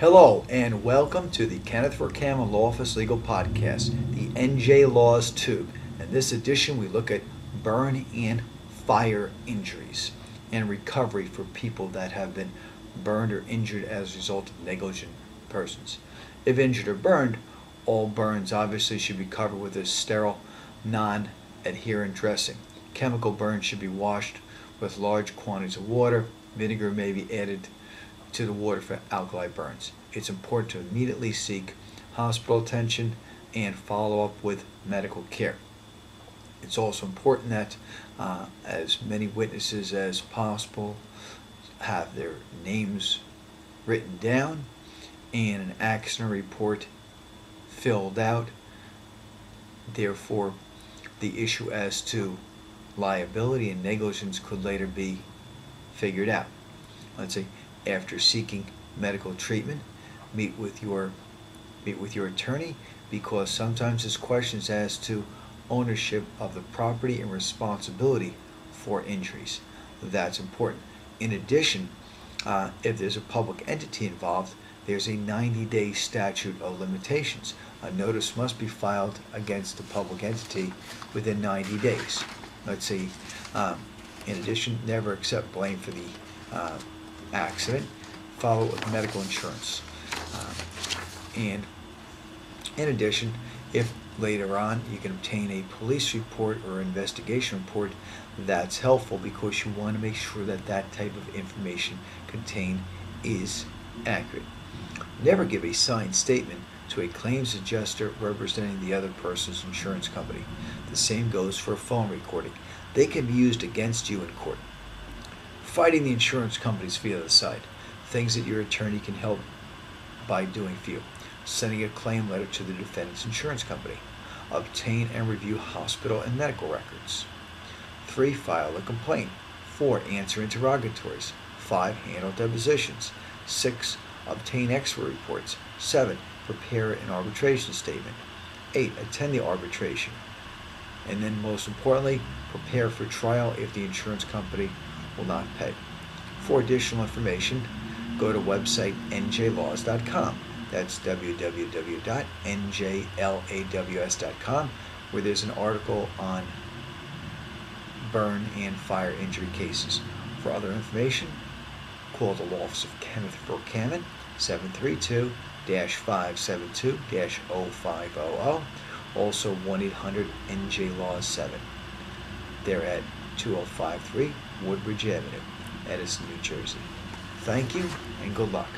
Hello, and welcome to the Kenneth Vercammen Law Office Legal Podcast, the NJ Laws 2. In this edition, we look at burn and fire injuries and recovery for people that have been burned or injured as a result of negligent persons. If injured or burned, all burns obviously should be covered with a sterile, non adherent dressing. Chemical burns should be washed with large quantities of water. Vinegar may be added to the water for alkali burns. It's important to immediately seek hospital attention and follow up with medical care. It's also important that uh, as many witnesses as possible have their names written down and an accident report filled out. Therefore, the issue as to liability and negligence could later be figured out. Let's say after seeking medical treatment, meet with your meet with your attorney because sometimes there's questions as to ownership of the property and responsibility for injuries. That's important. In addition, uh, if there's a public entity involved, there's a 90-day statute of limitations. A notice must be filed against the public entity within 90 days. Let's see. Um, in addition, never accept blame for the uh, accident. Follow it with medical insurance. Um, and in addition, if later on you can obtain a police report or investigation report, that's helpful because you want to make sure that that type of information contained is accurate. Never give a signed statement to a claims adjuster representing the other person's insurance company. The same goes for a phone recording. They can be used against you in court. Fighting the insurance companies via the side. Things that your attorney can help by doing for you. Sending a claim letter to the defendant's insurance company. Obtain and review hospital and medical records. 3. File a complaint. 4. Answer interrogatories. 5. Handle depositions. 6. Obtain expert reports. 7. Prepare an arbitration statement. 8. Attend the arbitration. And then, most importantly, prepare for trial if the insurance company will not pay. For additional information, go to website njlaws.com. That's www.njlaws.com, where there's an article on burn and fire injury cases. For other information, call the law office of Kenneth Vercammen, 732 572 0500, also 1 800 NJ Laws 7. They're at 2053 Woodbridge Avenue, Edison, New Jersey. Thank you and good luck.